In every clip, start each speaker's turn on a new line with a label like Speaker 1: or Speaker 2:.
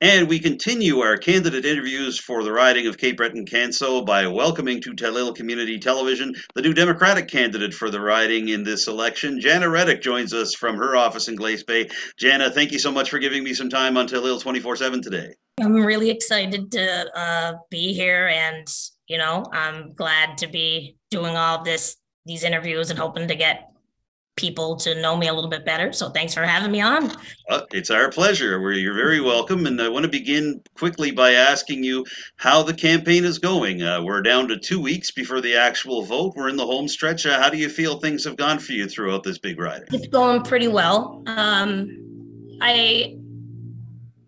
Speaker 1: And we continue our candidate interviews for the riding of Cape Breton Canso by welcoming to Telile Community Television the new Democratic candidate for the riding in this election. Jana Reddick joins us from her office in Glace Bay. Jana, thank you so much for giving me some time on Telile 24 7 today.
Speaker 2: I'm really excited to uh, be here, and you know, I'm glad to be doing all this, these interviews, and hoping to get people to know me a little bit better. So thanks for having me on.
Speaker 1: Uh, it's our pleasure. We're, you're very welcome. And I want to begin quickly by asking you how the campaign is going. Uh, we're down to two weeks before the actual vote. We're in the home stretch. Uh, how do you feel things have gone for you throughout this big ride?
Speaker 2: It's going pretty well. Um, I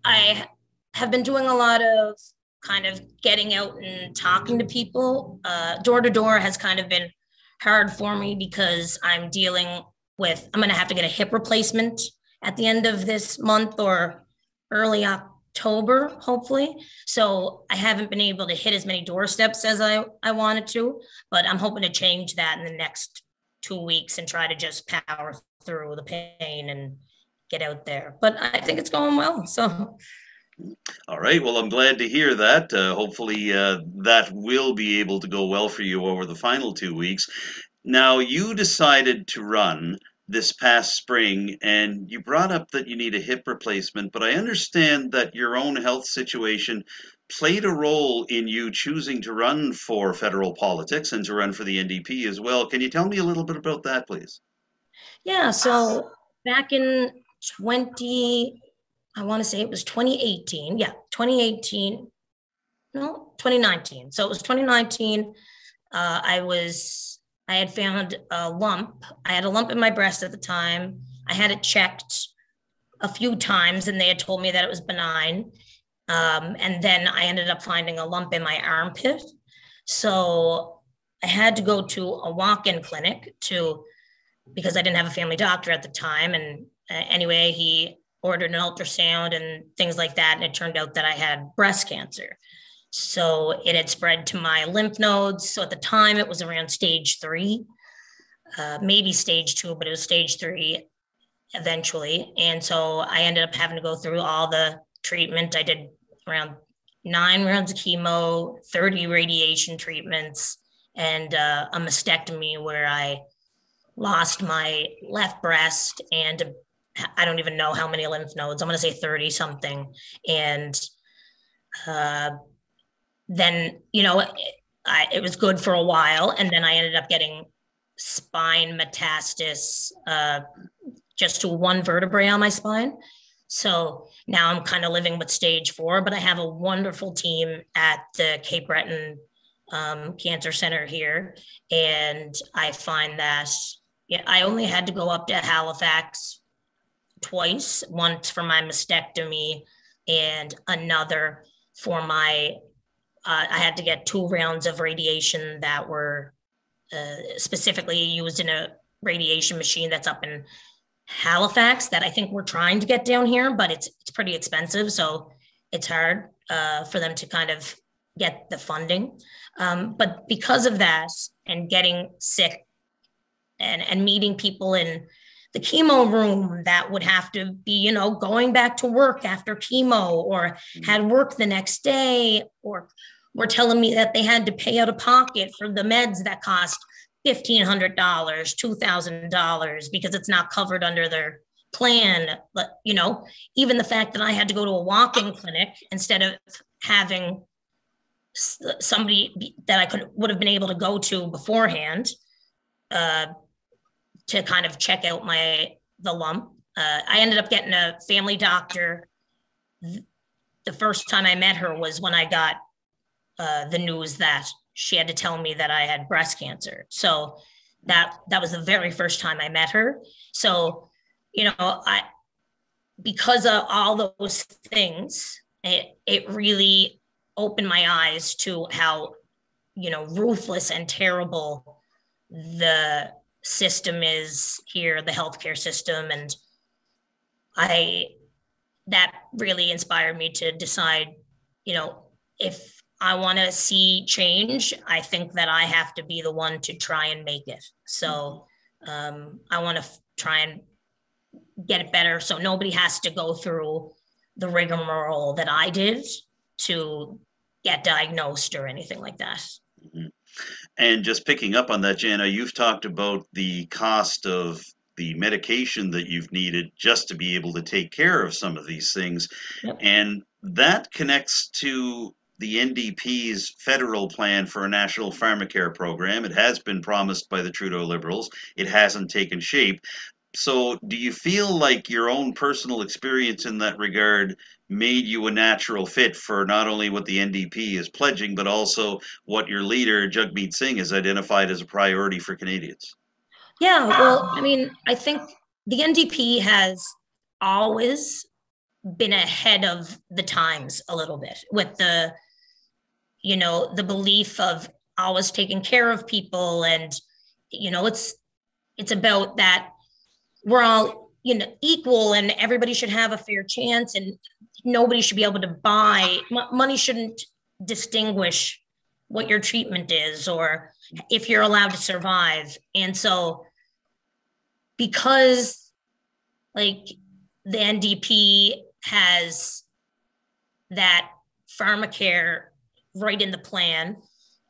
Speaker 2: I have been doing a lot of kind of getting out and talking to people. Uh, door to door has kind of been hard for me because I'm dealing with I'm going to have to get a hip replacement at the end of this month or early October, hopefully. So I haven't been able to hit as many doorsteps as I, I wanted to, but I'm hoping to change that in the next two weeks and try to just power through the pain and get out there. But I think it's going well. So
Speaker 1: all right. Well, I'm glad to hear that. Uh, hopefully, uh, that will be able to go well for you over the final two weeks. Now, you decided to run this past spring, and you brought up that you need a hip replacement, but I understand that your own health situation played a role in you choosing to run for federal politics and to run for the NDP as well. Can you tell me a little bit about that, please?
Speaker 2: Yeah. So back in 20, I want to say it was 2018. Yeah, 2018. No, 2019. So it was 2019. Uh, I was I had found a lump. I had a lump in my breast at the time. I had it checked a few times and they had told me that it was benign. Um, and then I ended up finding a lump in my armpit. So I had to go to a walk in clinic to, because I didn't have a family doctor at the time. And uh, anyway, he ordered an ultrasound and things like that. And it turned out that I had breast cancer. So it had spread to my lymph nodes. So at the time, it was around stage three, uh, maybe stage two, but it was stage three eventually. And so I ended up having to go through all the treatment. I did around nine rounds of chemo, 30 radiation treatments, and uh, a mastectomy where I lost my left breast and I don't even know how many lymph nodes. I'm going to say 30 something. And uh, then you know I, it was good for a while and then i ended up getting spine metastasis uh, just to one vertebrae on my spine. So now i'm kind of living with stage four but i have a wonderful team at the cape breton um, cancer center here and i find that yeah, i only had to go up to halifax twice once for my mastectomy and another for my uh, I had to get two rounds of radiation that were uh, specifically used in a radiation machine that's up in Halifax that I think we're trying to get down here, but it's it's pretty expensive, so it's hard uh, for them to kind of get the funding. Um, but because of that, and getting sick, and and meeting people in the chemo room that would have to be, you know, going back to work after chemo, or mm-hmm. had work the next day, or were telling me that they had to pay out of pocket for the meds that cost $1,500, $2,000 because it's not covered under their plan. But, you know, even the fact that I had to go to a walk in clinic instead of having somebody that I could would have been able to go to beforehand uh, to kind of check out my the lump. Uh, I ended up getting a family doctor. The first time I met her was when I got uh, the news that she had to tell me that I had breast cancer. So that that was the very first time I met her. So, you know, I because of all those things, it it really opened my eyes to how, you know, ruthless and terrible the system is here, the healthcare system. And I that really inspired me to decide, you know, if I want to see change, I think that I have to be the one to try and make it. So um, I want to f- try and get it better so nobody has to go through the rigmarole that I did to get diagnosed or anything like that.
Speaker 1: Mhm. And just picking up on that, Jana, you've talked about the cost of the medication that you've needed just to be able to take care of some of these things.
Speaker 2: Yep.
Speaker 1: And that connects to the NDP's federal plan for a national pharmacare program. It has been promised by the Trudeau Liberals. It hasn't taken shape. So, do you feel like your own personal experience in that regard made you a natural fit for not only what the NDP is pledging, but also what your leader, Jagmeet Singh, has identified as a priority for Canadians?
Speaker 2: Yeah, well, I mean, I think the NDP has always been ahead of the times a little bit with the, you know, the belief of always taking care of people and, you know, it's it's about that we're all you know equal and everybody should have a fair chance and nobody should be able to buy m- money shouldn't distinguish what your treatment is or if you're allowed to survive. And so because like the ndp has that pharmacare right in the plan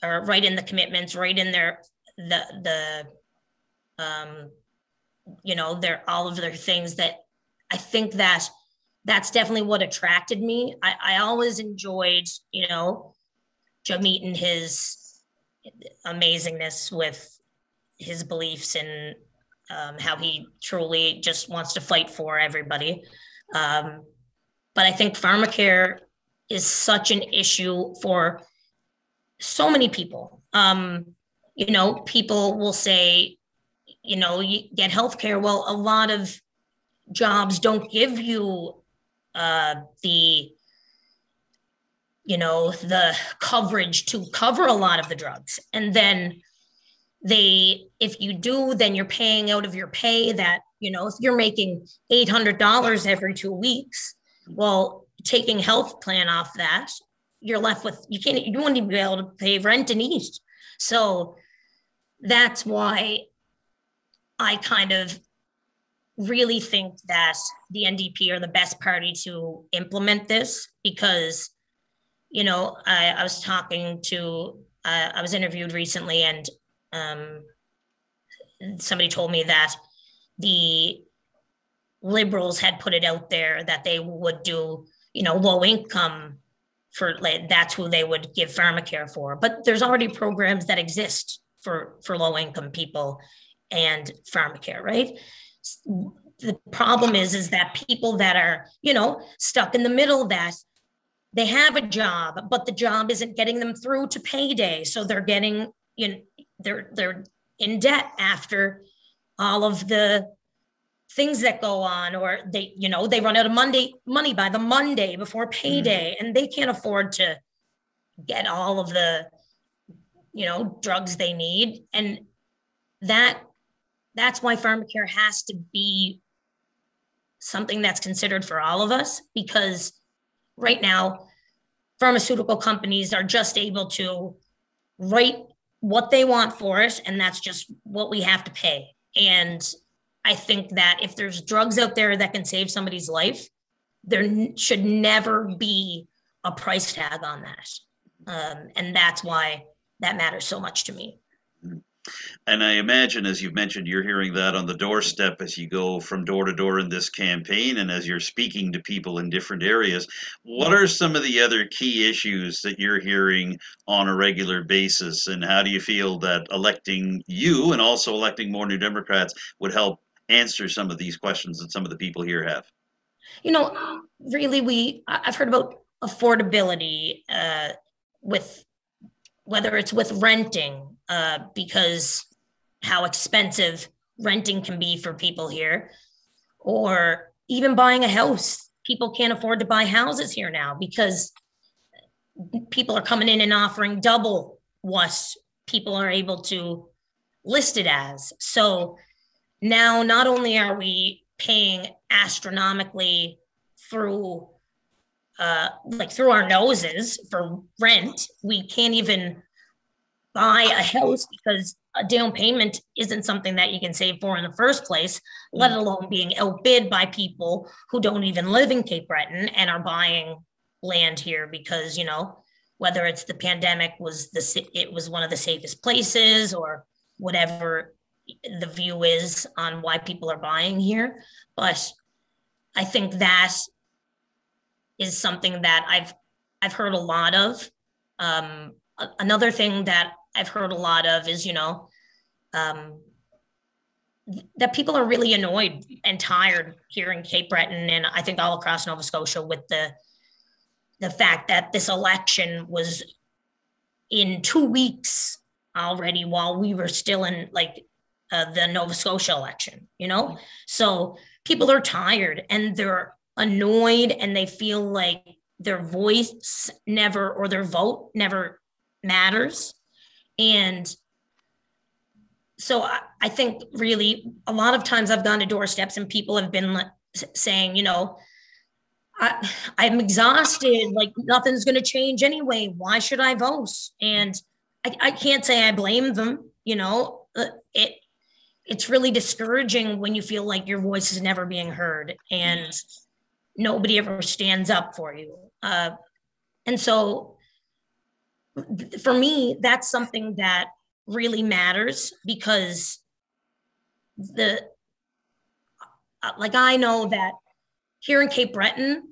Speaker 2: or right in the commitments right in their the the um you know their all of their things that i think that that's definitely what attracted me. I, I always enjoyed you know Jagmeet and his amazingness with his beliefs and um, how he truly just wants to fight for everybody. Um, but i think pharmacare is such an issue for so many people. Um, you know people will say you know, you get health care. Well, a lot of jobs don't give you uh, the, you know, the coverage to cover a lot of the drugs. And then they, if you do, then you're paying out of your pay that, you know, if you're making $800 every two weeks, well, taking health plan off that, you're left with, you can't, you won't even be able to pay rent and eat. So that's why I kind of really think that the NDP are the best party to implement this because, you know, I, I was talking to, uh, I was interviewed recently and um, somebody told me that the liberals had put it out there that they would do, you know, low income for like that's who they would give pharmacare for. But there's already programs that exist for for low income people and pharmacare, right? The problem is, is that people that are, you know, stuck in the middle of that they have a job, but the job isn't getting them through to payday. So they're getting, you know, they're they're in debt after all of the things that go on or they you know they run out of monday money by the monday before payday mm. and they can't afford to get all of the you know drugs they need and that that's why pharmacare has to be something that's considered for all of us because right now pharmaceutical companies are just able to write what they want for us and that's just what we have to pay. And i think that if there's drugs out there that can save somebody's life there should never be a price tag on that. Um, and that's why that matters so much to me
Speaker 1: and I imagine, as you've mentioned, you're hearing that on the doorstep as you go from door to door in this campaign and as you're speaking to people in different areas. What are some of the other key issues that you're hearing on a regular basis? And how do you feel that electing you and also electing more New Democrats would help answer some of these questions that some of the people here have?
Speaker 2: You know, really, we I've heard about affordability uh, with whether it's with renting uh, because how expensive renting can be for people here, or even buying a house. People can't afford to buy houses here now because people are coming in and offering double what people are able to list it as. So now not only are we paying astronomically through uh, like through our noses for rent, we can't even buy a house because a down payment isn't something that you can save for in the first place, let alone being outbid by people who don't even live in Cape Breton and are buying land here because, you know, whether it's the pandemic was the it was one of the safest places or whatever the view is on why people are buying here. But I think that is something that I've I've heard a lot of. Um, another thing that I've heard a lot of is, you know, um, that people are really annoyed and tired here in Cape Breton and I think all across Nova Scotia with the the fact that this election was in two weeks already while we were still in like uh, the Nova Scotia election, you know? So people are tired and they're annoyed and they feel like their voice never or their vote never matters. And so I, I think really a lot of times I've gone to doorsteps and people have been saying, you know, I, I'm exhausted. Like nothing's going to change anyway. Why should I vote? And I, I can't say I blame them. You know, uh, it it's really discouraging when you feel like your voice is never being heard and nobody ever stands up for you. Uh, and so, for me, that's something that really matters because the uh, like I know that here in Cape Breton,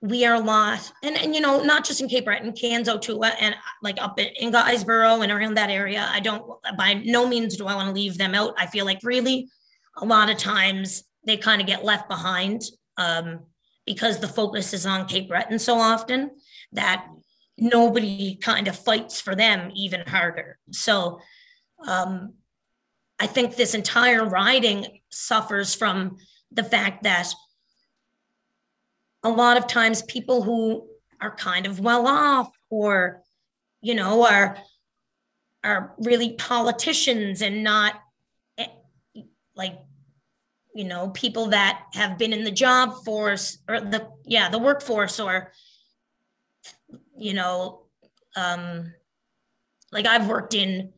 Speaker 2: we are a lot, and, and you know, not just in Cape Breton, Canso too, and like up in, in Guysborough and around that area. I don't, by no means do I want to leave them out. I feel like really a lot of times they kind of get left behind um, because the focus is on Cape Breton so often that nobody kind of fights for them even harder. So um, I think this entire riding suffers from the fact that a lot of times people who are kind of well off or you know are are really politicians and not eh, like you know people that have been in the job force or the yeah the workforce or you know um like i've worked in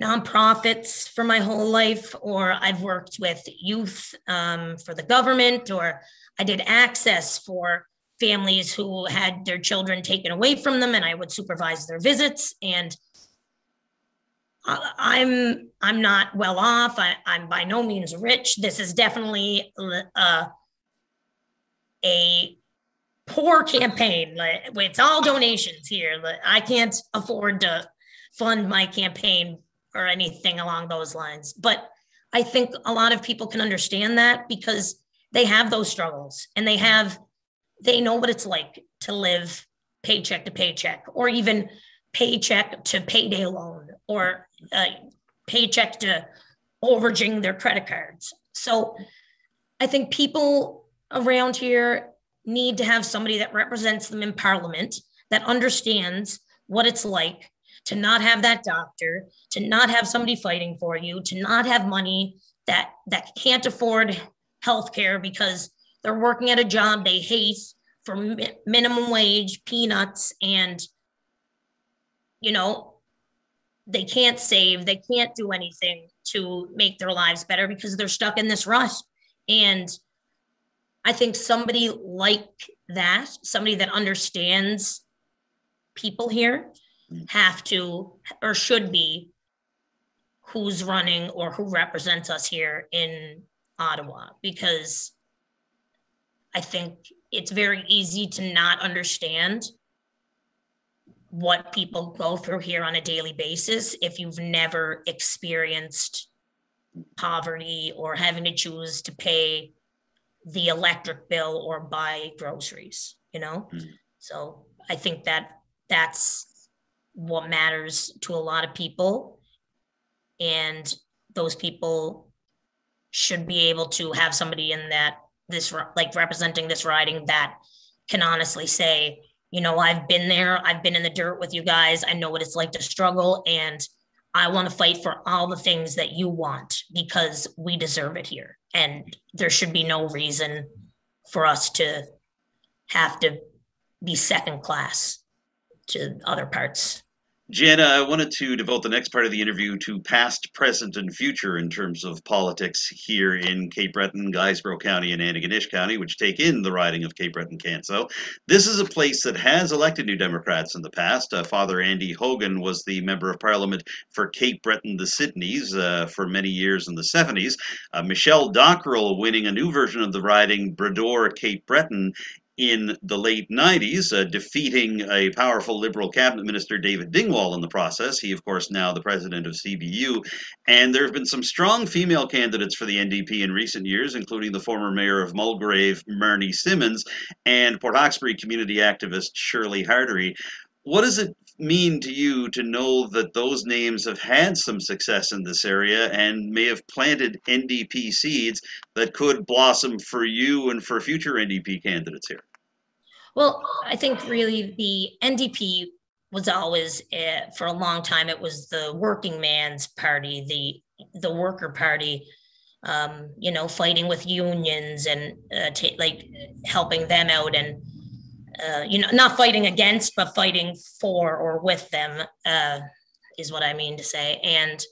Speaker 2: nonprofits for my whole life or i've worked with youth um, for the government or I did access for families who had their children taken away from them, and I would supervise their visits. And I'm I'm not well off. I, am by no means rich. This is definitely uh, a poor campaign. It's all donations here. I can't afford to fund my campaign or anything along those lines. But I think a lot of people can understand that because they have those struggles and they have they know what it's like to live paycheck to paycheck or even paycheck to payday loan or uh, paycheck to overaging their credit cards so i think people around here need to have somebody that represents them in parliament that understands what it's like to not have that doctor to not have somebody fighting for you to not have money that that can't afford healthcare because they're working at a job they hate for mi- minimum wage, peanuts, and you know, they can't save, they can't do anything to make their lives better because they're stuck in this rush. And I think somebody like that, somebody that understands people here, mm-hmm. have to or should be who's running or who represents us here in Ottawa. Because I think it's very easy to not understand what people go through here on a daily basis if you've never experienced poverty or having to choose to pay the electric bill or buy groceries, you know? Mm. So I think that that's what matters to a lot of people. And those people should be able to have somebody in that this like representing this riding that can honestly say you know i've been there i've been in the dirt with you guys i know what it's like to struggle and i want to fight for all the things that you want because we deserve it here and there should be no reason for us to have to be second class to other parts
Speaker 1: Jana, I wanted to devote the next part of the interview to past, present, and future in terms of politics here in Cape Breton, Guysborough County, and Antigonish County, which take in the riding of Cape Breton Canso. This is a place that has elected New Democrats in the past. Uh, Father Andy Hogan was the member of parliament for Cape Breton, the Sydneys, uh, for many years in the 70s. Uh, Michelle Dockrill winning a new version of the riding, Bras d'Or Cape Breton, in the late 90s, uh, defeating a powerful Liberal cabinet minister, David Dingwall, in the process. He, of course, now the president of CBU. And there have been some strong female candidates for the NDP in recent years, including the former mayor of Mulgrave, Marnie Simmons, and Port Hawkesbury community activist Shirley Hartery. What does it mean to you to know that those names have had some success in this area and may have planted NDP seeds that could blossom for you and for future NDP candidates here?
Speaker 2: Well, I think really the NDP was always, uh, for a long time, it was the working man's party, the the worker party. Um, you know, fighting with unions and uh, t- like helping them out and uh, you know, not fighting against, but fighting for or with them uh, is what I mean to say. And,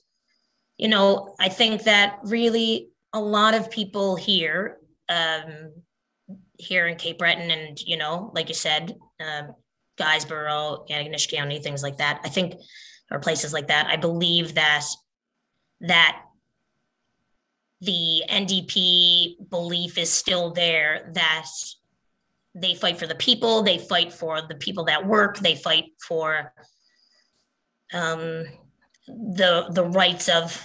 Speaker 2: you know, I think that really a lot of people here, um, here in Cape Breton and, you know, like you said, uh, Guysborough, Antigonish County, things like that. I think, or places like that. I believe that that the NDP belief is still there that they fight for the people. They fight for the people that work. They fight for um, the the rights of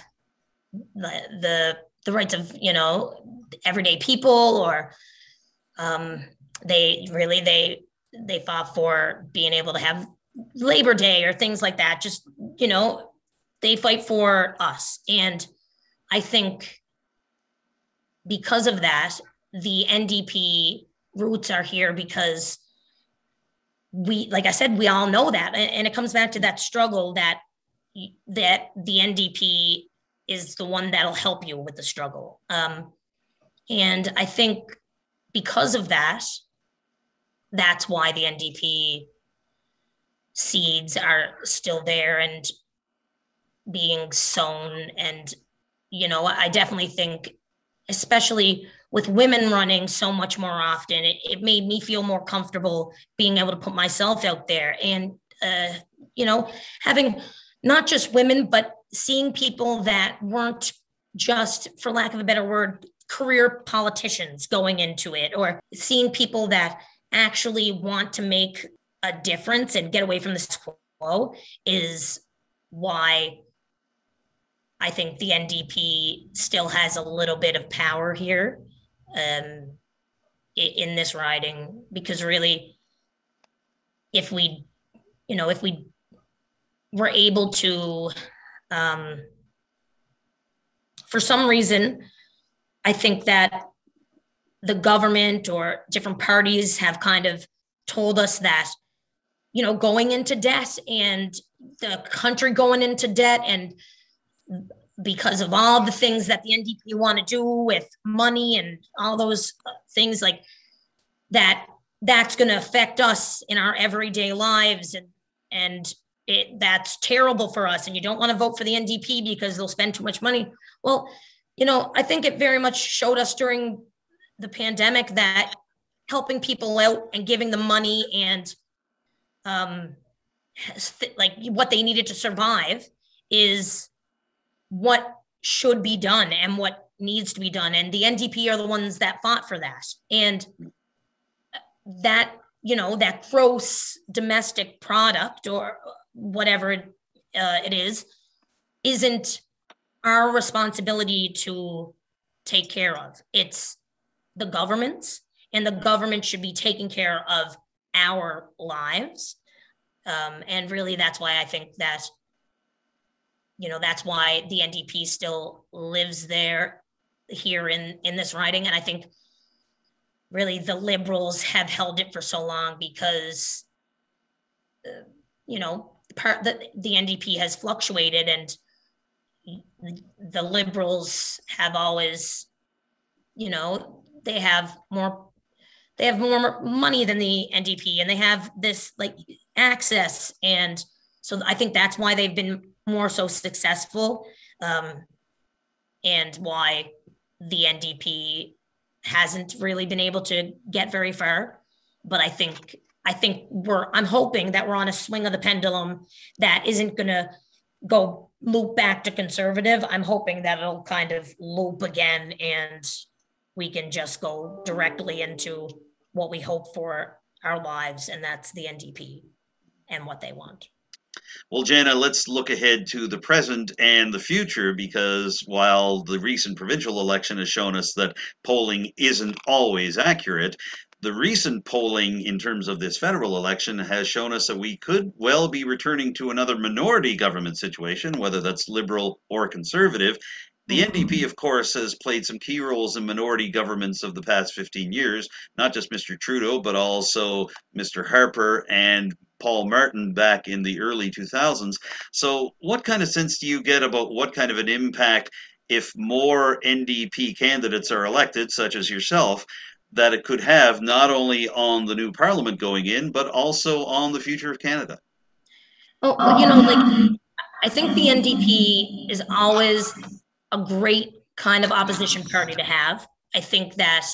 Speaker 2: the, the the rights of you know everyday people or um, they really they they fought for being able to have labor day or things like that. Just you know they fight for us. And i think because of that the ndp roots are here because we like i said we all know that. And it comes back to that struggle that that the ndp is the one that'll help you with the struggle. Um, and i think because of that that's why the ndp seeds are still there and being sown. And you know i definitely think especially with women running so much more often, it, it made me feel more comfortable being able to put myself out there. And, uh, you know, having not just women, but seeing people that weren't just, for lack of a better word, career politicians going into it, or seeing people that actually want to make a difference and get away from the quo is why I think the NDP still has a little bit of power here um, in this riding because really, if we, you know, if we were able to, um, for some reason, I think that the government or different parties have kind of told us that, you know, going into debt and the country going into debt and because of all the things that the NDP want to do with money and all those things like that that's going to affect us in our everyday lives and and it that's terrible for us and you don't want to vote for the NDP because they'll spend too much money. Well, you know, I think it very much showed us during the pandemic that helping people out and giving them money and um like what they needed to survive is what should be done and what needs to be done. And the NDP are the ones that fought for that. And that, you know, that gross domestic product or whatever uh, it is, isn't our responsibility to take care of. It's the government's, and the government should be taking care of our lives. Um, and really, that's why I think that you know that's why the NDP still lives there here in in this riding, and I think really the liberals have held it for so long because uh, you know part the, the NDP has fluctuated and the liberals have always you know they have more they have more money than the NDP and they have this like access. And So I think that's why they've been more so successful um, and why the NDP hasn't really been able to get very far. But I think I think we're I'm hoping that we're on a swing of the pendulum that isn't gonna go loop back to conservative. I'm hoping that it'll kind of loop again and we can just go directly into what we hope for our lives, and that's the NDP and what they want.
Speaker 1: Well, Jana, let's look ahead to the present and the future because while the recent provincial election has shown us that polling isn't always accurate, the recent polling in terms of this federal election has shown us that we could well be returning to another minority government situation, whether that's liberal or conservative, the mm-hmm. NDP, of course, has played some key roles in minority governments of the past 15 years, not just Mr. Trudeau, but also Mr. Harper and Paul Martin back in the early 2000s. So, what kind of sense do you get about what kind of an impact, if more NDP candidates are elected, such as yourself, that it could have not only on the new parliament going in, but also on the future of Canada?
Speaker 2: Well, you know, like I think the NDP is always a great kind of opposition party to have. I think that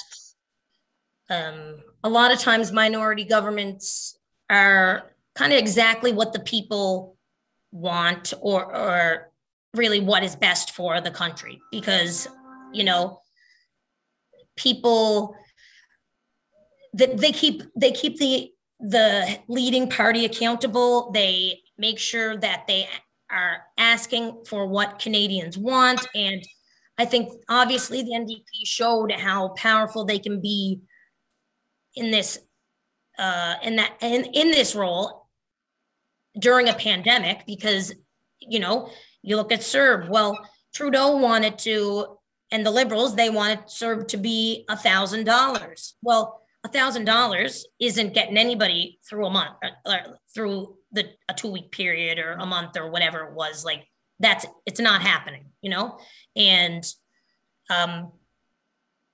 Speaker 2: um, a lot of times minority governments are kind of exactly what the people want or, or really what is best for the country because you know people that they keep they keep the the leading party accountable they make sure that they are asking for what Canadians want. And I think obviously the NDP showed how powerful they can be in this uh, in that in, in this role during a pandemic because you know you look at CERB. Well, Trudeau wanted to, and the Liberals they wanted CERB to be a thousand dollars. Well, a thousand dollars isn't getting anybody through a month uh, through the a two week period or a month or whatever it was like that's it's not happening you know and um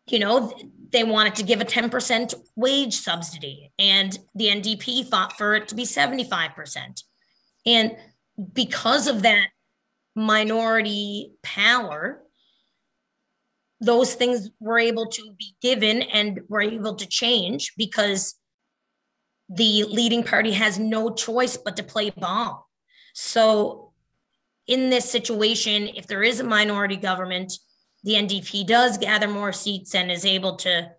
Speaker 2: you know they wanted to give a 10% wage subsidy and the ndp fought for it to be 75% and because of that minority power those things were able to be given and were able to change because the leading party has no choice but to play ball. So, in this situation, if there is a minority government, the NDP does gather more seats and is able to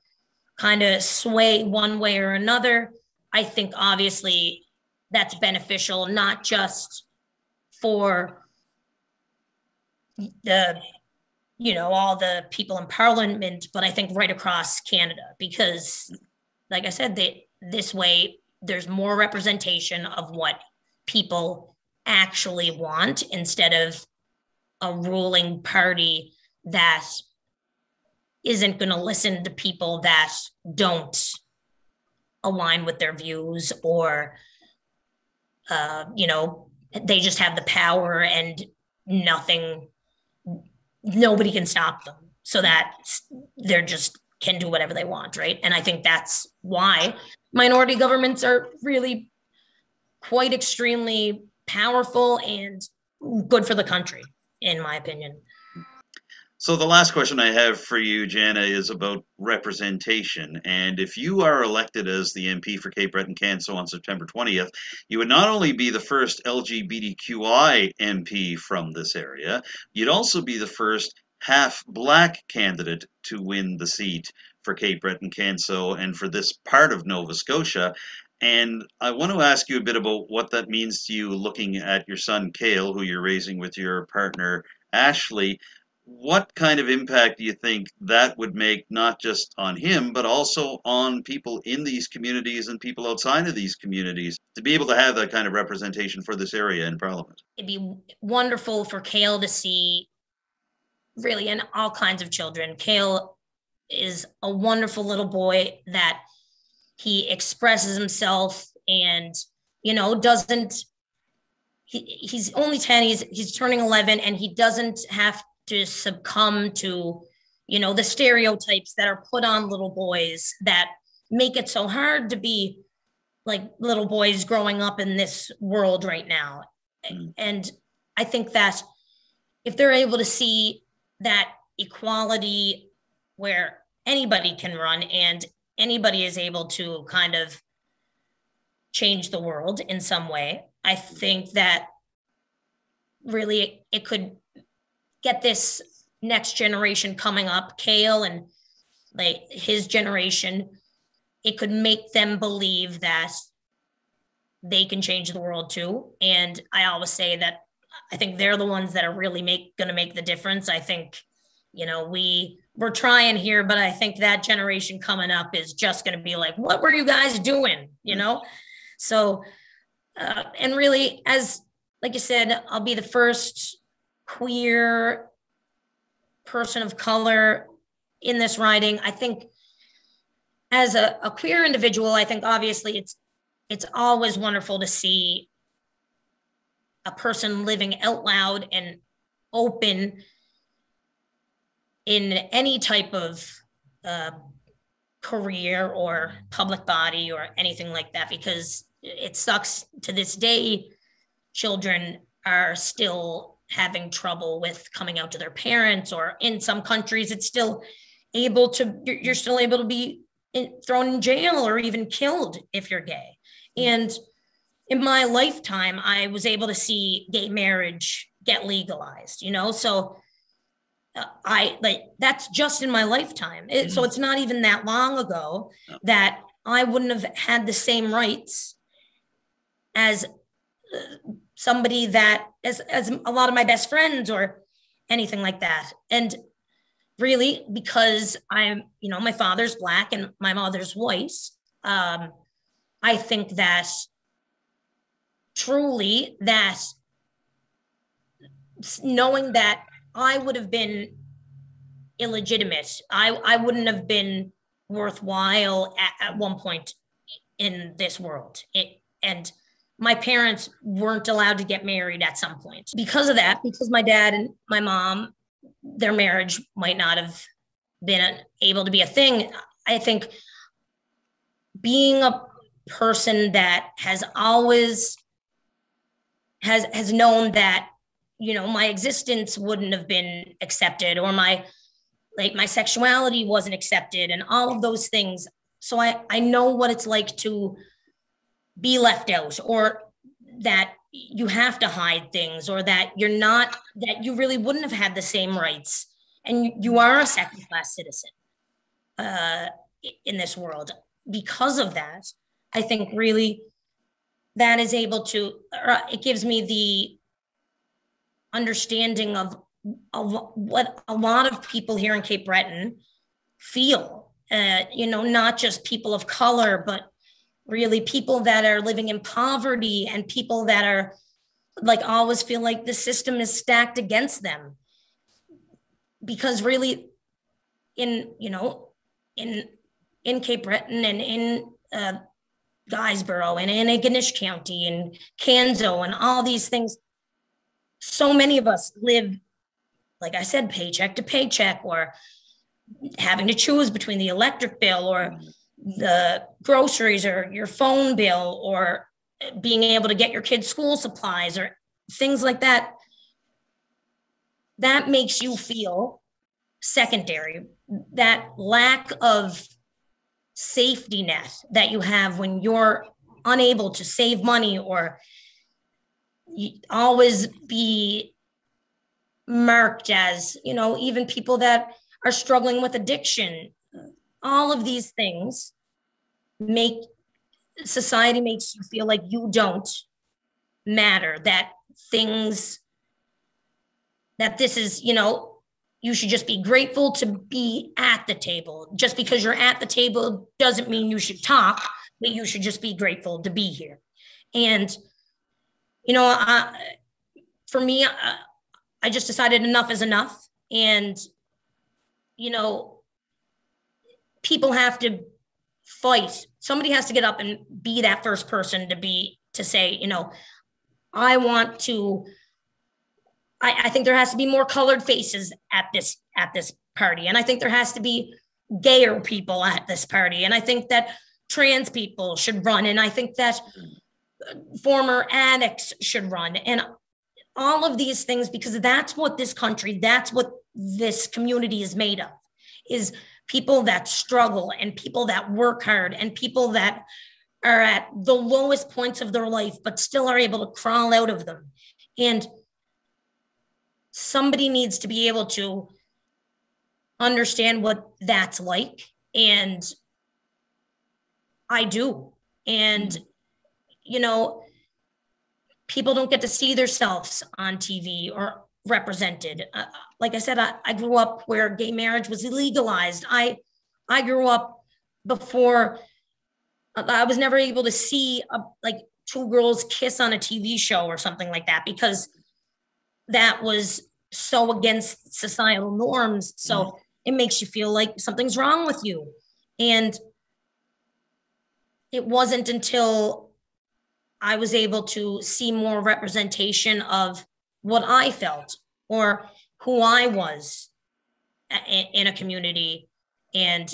Speaker 2: kind of sway one way or another. I think obviously that's beneficial, not just for the you know all the people in parliament but i think right across canada because like i said they this way there's more representation of what people actually want instead of a ruling party that isn't going to listen to people that don't align with their views or uh, you know they just have the power and nothing nobody can stop them so that they're just can do whatever they want right and i think that's why minority governments are really quite extremely powerful and good for the country, in my opinion.
Speaker 1: So the last question I have for you, Jana, is about representation. And if you are elected as the MP for Cape Breton Canso on September 20th, you would not only be the first LGBTQI MP from this area, you'd also be the first half black candidate to win the seat for Cape Breton Canso and for this part of Nova Scotia. And I want to ask you a bit about what that means to you looking at your son, Cale, who you're raising with your partner, Ashley. What kind of impact do you think that would make, not just on him, but also on people in these communities and people outside of these communities to be able to have that kind of representation for this area in Parliament?
Speaker 2: It'd be wonderful for Cale to see, really, and all kinds of children. Cale is a wonderful little boy that he expresses himself and you know doesn't he, he's only 10 he's he's turning 11 and he doesn't have to succumb to you know the stereotypes that are put on little boys that make it so hard to be like little boys growing up in this world right now
Speaker 1: Mm.
Speaker 2: And I think that if they're able to see that equality where anybody can run and anybody is able to kind of change the world in some way, I think that really it could get this next generation coming up, Cale and like his generation, it could make them believe that they can change the world too. And I always say that I think they're the ones that are really make going to make the difference. I think, you know, we we're trying here, but I think that generation coming up is just going to be like, what were you guys doing? You know, so uh, and really, as like you said, I'll be the first queer person of color in this riding. I think as a, a queer individual, I think obviously it's it's always wonderful to see a person living out loud and open in any type of uh, career or public body or anything like that because it sucks to this day children are still having trouble with coming out to their parents or in some countries it's still able to you're, still able to be in, thrown in jail or even killed if you're gay. And in my lifetime i was able to see gay marriage get legalized you know? So uh, i like that's just in my lifetime. It, so it's not even that long ago that i wouldn't have had the same rights as uh, somebody that as as a lot of my best friends or anything like that. And really because i'm you know my father's black and my mother's white um i think that truly that knowing that i would have been illegitimate i i wouldn't have been worthwhile at, at one point in this world. It, and my parents weren't allowed to get married at some point. Because of that because my dad and my mom their marriage might not have been able to be a thing. I think being a person that has always has has known that you know my existence wouldn't have been accepted or my like my sexuality wasn't accepted and all of those things. So i i know what it's like to be left out or that you have to hide things or that you're not that you really wouldn't have had the same rights and you are a second class citizen uh, in this world. Because of that i think really that is able to it gives me the understanding of, of what a lot of people here in cape breton feel uh, you know not just people of color but really people that are living in poverty and people that are like always feel like the system is stacked against them. Because really in you know in in cape breton and in uh, guysborough and in Antigonish county and canso and all these things so many of us live like i said paycheck to paycheck or having to choose between the electric bill or the groceries or your phone bill or being able to get your kids school supplies or things like that that makes you feel secondary. That lack of safety net that you have when you're unable to save money or always be marked as you know even people that are struggling with addiction all of these things make society makes you feel like you don't matter that things that this is you know you should just be grateful to be at the table. Just because you're at the table doesn't mean you should talk but you should just be grateful to be here. And you know I, for me I, I just decided enough is enough. And you know people have to fight. Somebody has to get up and be that first person to be to say, you know, I want to. I, I think there has to be more colored faces at this at this party, and I think there has to be gayer people at this party, and I think that trans people should run, and I think that former addicts should run and all of these things because that's what this country that's what this community is made of is people that struggle and people that work hard and people that are at the lowest points of their life but still are able to crawl out of them. And somebody needs to be able to understand what that's like. And i do. And mm-hmm. you know people don't get to see themselves on tv or represented. Uh, like i said I, I grew up where gay marriage was legalized. I i grew up before uh, i was never able to see a, like two girls kiss on a tv show or something like that because that was so against societal norms. So mm. it makes you feel like something's wrong with you. And it wasn't until I was able to see more representation of what I felt or who I was in a community and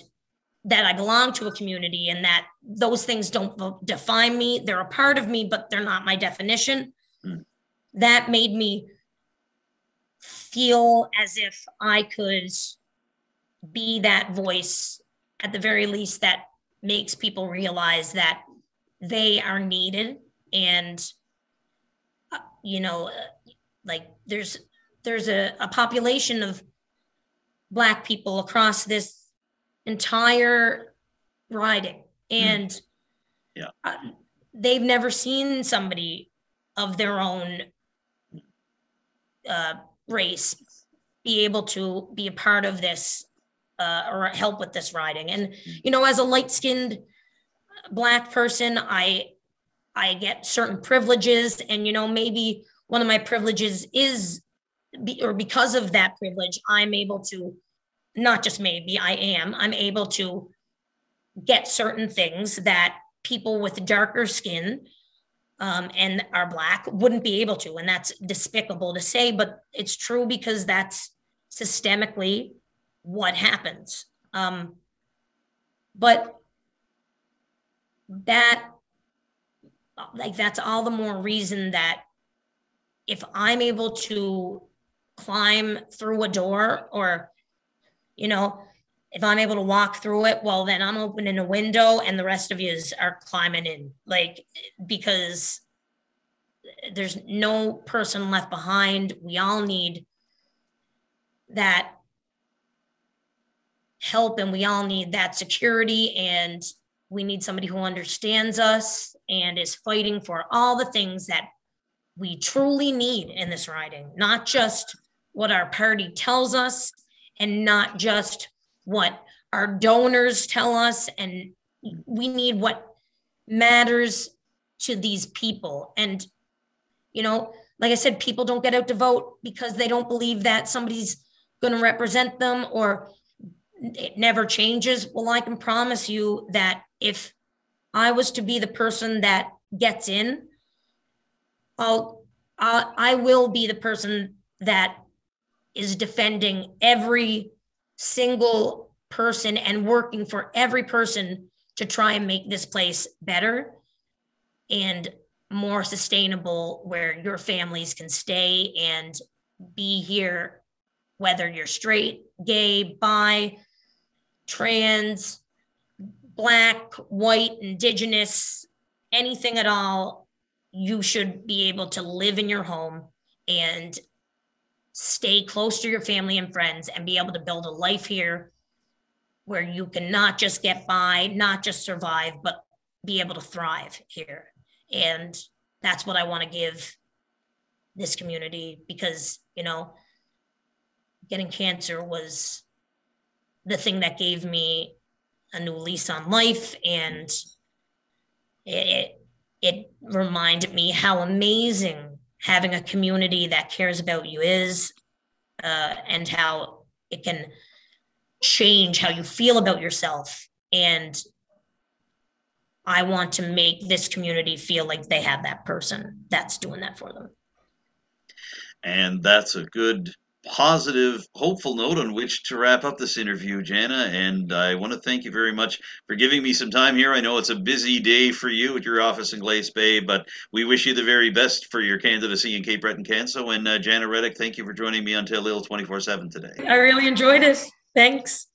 Speaker 2: that I belong to a community and that those things don't define me. They're a part of me, but they're not my definition. Mm. That made me feel as if I could be that voice at the very least that makes people realize that they are needed and uh, you know like there's there's a, a population of black people across this entire riding hmm. and
Speaker 1: yeah
Speaker 2: uh, they've never seen somebody of their own uh, race be able to be a part of this uh, or help with this riding. And you know, as a light-skinned black person, I I get certain privileges, and you know, maybe one of my privileges is, be, or because of that privilege, I'm able to, not just maybe, I am, I'm able to get certain things that people with darker skin um, and are black wouldn't be able to, and that's despicable to say, but it's true because that's systemically what happens. Um, but that, like, that's all the more reason that if I'm able to climb through a door or, you know, if I'm able to walk through it, well, then I'm opening a window and the rest of you are climbing in. Like, because there's no person left behind. We all need that help and we all need that security and we need somebody who understands us and is fighting for all the things that we truly need in this riding, not just what our party tells us and not just what our donors tell us. And we need what matters to these people. And, you know, like I said, people don't get out to vote because they don't believe that somebody's going to represent them or it never changes. Well, I can promise you that if I was to be the person that gets in, I'll, I'll I will be the person that is defending every single person and working for every person to try and make this place better and more sustainable where your families can stay and be here whether you're straight gay bi trans, black, white, indigenous, anything at all, you should be able to live in your home and stay close to your family and friends and be able to build a life here where you can not just get by, not just survive, but be able to thrive here. And that's what I want to give this community because, you know, getting cancer was the thing that gave me a new lease on life and it it reminded me how amazing having a community that cares about you is uh, and how it can change how you feel about yourself. And i want to make this community feel like they have that person that's doing that for them.
Speaker 1: And that's a good positive, hopeful note on which to wrap up this interview, Jana. And I want to thank you very much for giving me some time here. I know it's a busy day for you at your office in Glace Bay, but we wish you the very best for your candidacy in Cape Breton Canso. And uh, Jana Reddick, thank you for joining me on Telile 24 7 today.
Speaker 2: I really enjoyed it. Thanks.